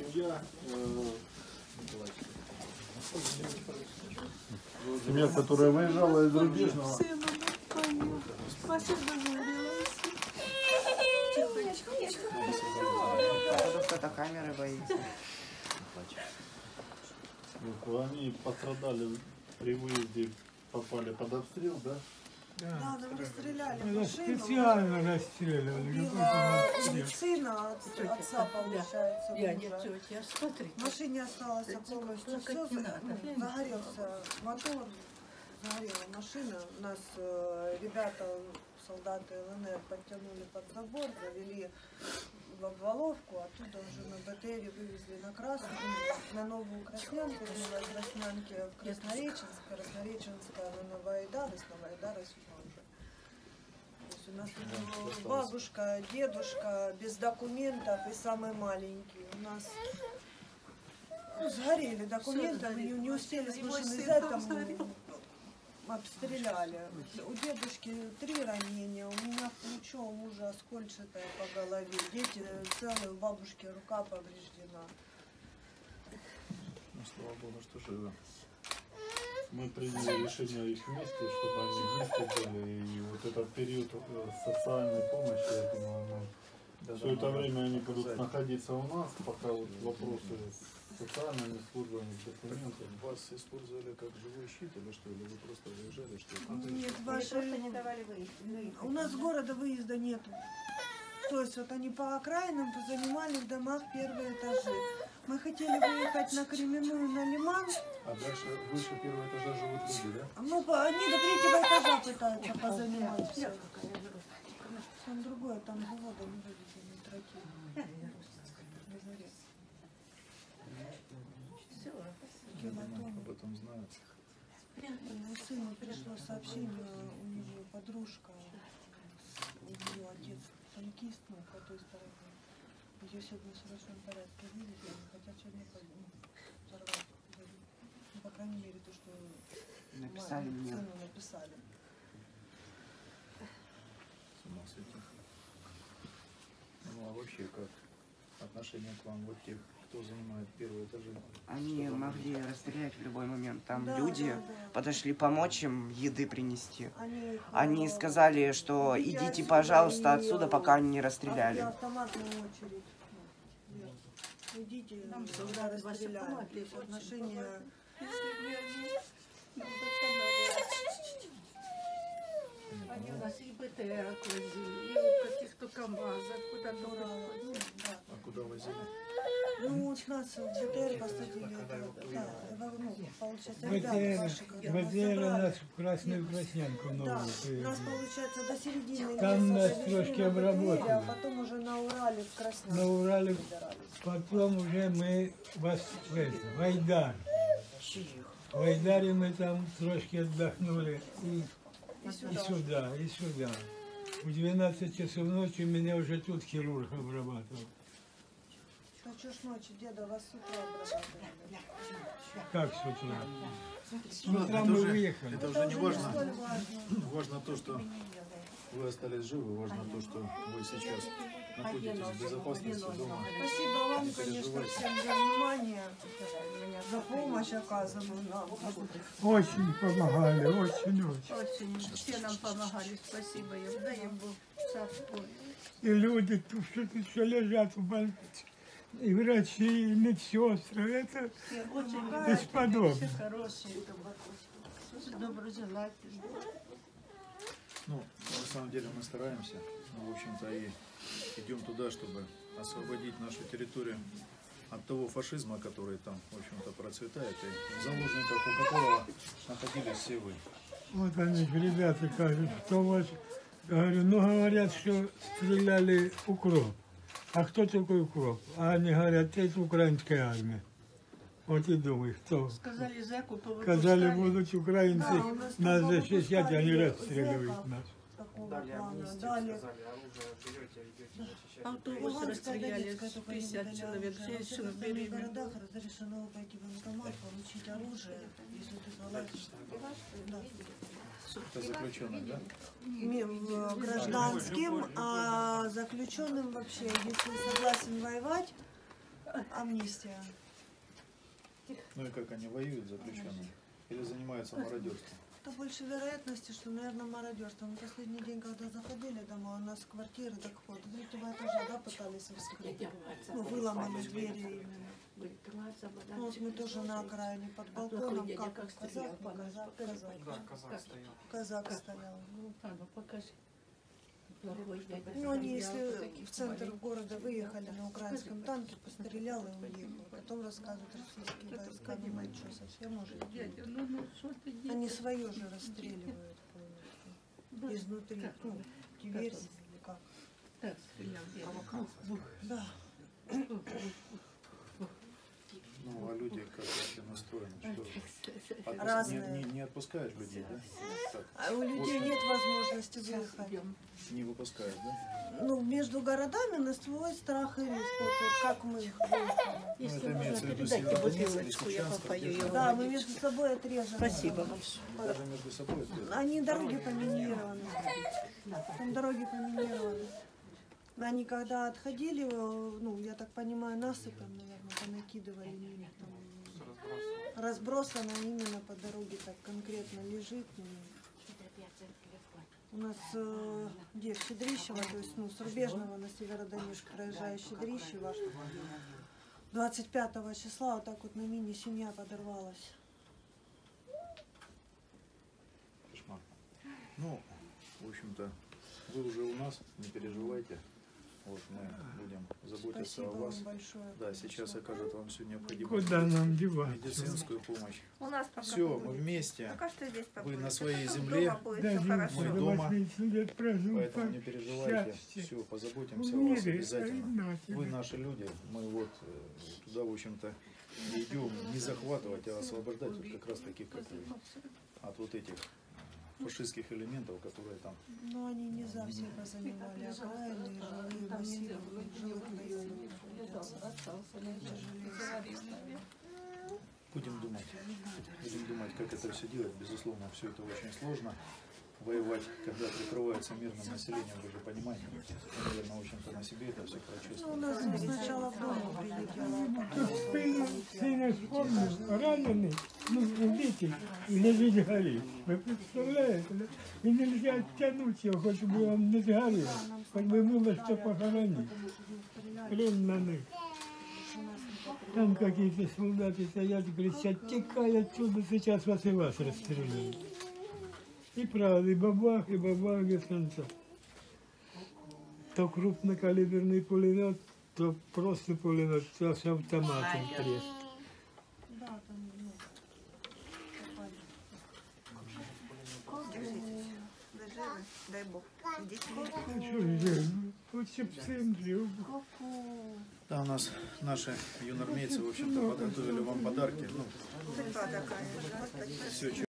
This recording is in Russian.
семья, э, семья, которая выезжала из рубежного. Походу кто-то камеры боится. Вот, Они пострадали при выезде, попали под обстрел, да? Да, нам расстреляли Это машину. специально расстреливали. Убила сына от- отца, получается, Я не тетя, смотри. В машине осталось полностью все, загорелся мотор, загорела машина. Нас э, ребята, солдаты ЛНР подтянули под забор, завели в обваловку, оттуда уже на БТРе вывезли на Красную, на Новую Краснянку, с Новой Краснянки в Краснореченск, Краснореченская на Новоайдар, и с Новоайдара сюда уже. То есть у нас тут бабушка, дедушка без документов и самый маленький. У нас ну, сгорели документы, не, не успели с машины взять, там м, обстреляли. У дедушки три ранения, у меня плечо, у мужа оскольчатая по голове. Дети целые, у бабушки рука повреждена. Ну, слава богу, что живы. Мы приняли решение их вместе, чтобы они вместе были. И вот этот период э, социальной помощи, я думаю, мы все это время они будут находиться у нас, пока вот вопросы с социальными службами, документами. Вас использовали как живой щит или что? Или вы просто выезжали, что Нет, ваши... давали выехать. У нас с города выезда нету. То есть вот они по окраинам занимали в домах первые этажи. Мы хотели выехать на Кременную, на Лиман, А дальше выше первого этажа живут люди, да? ну, по- они до третьего этажа пытаются позанимать все. Там другое, там завода не тротил. Лазарет. Килотонн. Об этом знают. Моему сыну пришло сообщение, у него подружка, у нее отец танкист, ну, по той стороне. Ее сегодня в срочном порядке вывезли, они хотят сегодня ну, взорвать. Ну, по крайней мере, то, что Написали маме, мне. сыну написали. С ума сойти. Ну а вообще как отношение к вам вот тех, кто занимает первые этажи? Они могли расстрелять в любой момент. Там Да, люди да, да. подошли помочь им еды принести. Они, Они э, сказали, что идите, отсюда пожалуйста, и, отсюда, э, пока они не расстреляли. очередь. Идите, Нам когда расстреляют. отношения Они у нас и БТР возили, и каких-то КАМАЗах, куда Урала. только Ну, да. А куда возили? Ну, вот нас в БТР посадили, да, ну, получается, ребята ваши, когда нас в Красную Краснянку Да, новую. нас, привезли. получается, до середины Там леса нас довезли трошки на обработали. а потом уже на Урале в Красноярске На Урале потом уже мы вас в, это, в Айдар. В Айдаре мы там трошки отдохнули и, И сюда, и сюда. В 12 часов ночи меня уже тут хирург обрабатывал. Ну, что ж ночью, деда, вас с утра обрабатывали. Как с утра? С Ну, утра это мы уже- выехали. Это уже не важно. важно. То, что вы остались живы, важно то, что вы сейчас находитесь в безопасности дома. Спасибо вам, Не конечно, всем за внимание, за помощь оказанную нам. Очень помогали, очень-очень. Очень все нам помогали, спасибо им, дай им Бог царство. И люди тут что тут все лежат в больнице. И врачи, и медсестры. Это бесподобно. Ну, на самом деле мы стараемся, ну, в общем-то, и идем туда, чтобы освободить нашу территорию от того фашизма, который там, в общем-то, процветает, и в заложниках у которого находились все вы. Вот они, ребята, кажут, что вот, говорю, ну говорят, что стреляли укроп. А кто такой укроп? А они говорят, это украинская армия. Вот и думаю, кто. Сказали зэку повыпускали. Сказали, будут украинцы Да, у нас нас там защищать, они повыпускали расстреливают зэков. нас. Такого Дали плана. амнистию, Дали. сказали, оружие берете, идете защищать. Автобус Луганская, расстреляли, Донецкая, только не 50 дали человек, оружие. Во всех женщин остальных беременных. городах разрешено пойти в военкомат, получить оружие, если ты залазишь. Да. Это заключенных, да? Гражданским, а заключенным вообще, если согласен воевать, амнистия. Ну и как они воюют заключенные? Или занимаются мародерством? Это больше вероятности, что, наверное, мародерство. Мы последний день, когда заходили домой, у нас квартиры так вот, третьего этажа, да, пытались вскрыть. Ну, выломали двери именно. Ну, вот мы тоже на окраине под балконом, как казак, не казак, казак. Да, казах стоял. Казак стоял. Ну, А, ну покажи. Ну, они стоял, если в центр города выехали на украинском танке, пострелял и уехал. Потом рассказывают, российские войска, думают, что совсем уже. Ну, ну, Они свое же расстреливают полностью. Изнутри, ну, диверсии или как. Так, стрелял. Ну, Да. Ну, а люди как настроены? Что? Отпуск- Разные. Не, не, не отпускают людей, да? Так, А у людей нет возможности выехать. не выпускают, да? Ну, между городами на свой страх и риск. Вот, вот как мы выехали. Ну, Если это можно, передайте бутылочку, я попою его. Да, мы между собой отрезаны. Спасибо большое. Даже между собой это- Они дороги поминированы. Там дороги поминированы. Они когда отходили, э, ну, я так понимаю, насыпом, наверное, понакидывали мины. Разбросано. именно по дороге, так конкретно лежит. ну. У нас э, где Щедрищево, то есть ну, с Рубежного на Северодонецк, проезжая Щедрищево, 25 числа вот так вот на мине семья подорвалась. Кошмар. Ну, в общем-то, вы уже у нас, не переживайте. Вот мы будем заботиться Спасибо о вас. вам большое. Да, сейчас окажут вам всю необходимую Куда нам деваться? медицинскую помощь. У нас пока Все, мы вместе, Пока что здесь побудет. на А своей земле. дома будет Да, все хорошо. Мы до дома, 80 лет поэтому по не переживайте. счастью. Все, позаботимся о вас мире, обязательно. Вы наши люди, мы вот э, туда, в общем-то, идем не захватывать, а освобождать вот как раз таких, как вы, от вот этих фашистских элементов, которые там. Но они не за все позанимали окраины и жилые массивы жилых. Будем думать, будем думать, как это все делать. Безусловно, все это очень сложно. Воевать, когда прикрывается мирным населением, вы же понимаете. Наверное, в общем-то, на себе это все Ну, у прочувствовали. нас сначала в дом прилетело, а потом Тут сильно, сильно вспомнил, раненый, ну, убитый, лежит горит. Вы представляете? И нельзя оттянуть его, хоть бы он не сгорел, хоть бы было что похоронить. Хрен на них. Там какие-то солдаты стоят и кричат, текай отсюда, сейчас вас и вас расстреляют. И правда, и бабах, и бабах без конца. То крупнокалиберный пулемет, то просто пулемет, то с автоматом трест. Да, там, ну, попали. Держитесь. Доживы. Дай Бог. Идите. Ну ну. Да, у нас наши юнормейцы, в общем-то, подготовили вам подарки. Ну, все,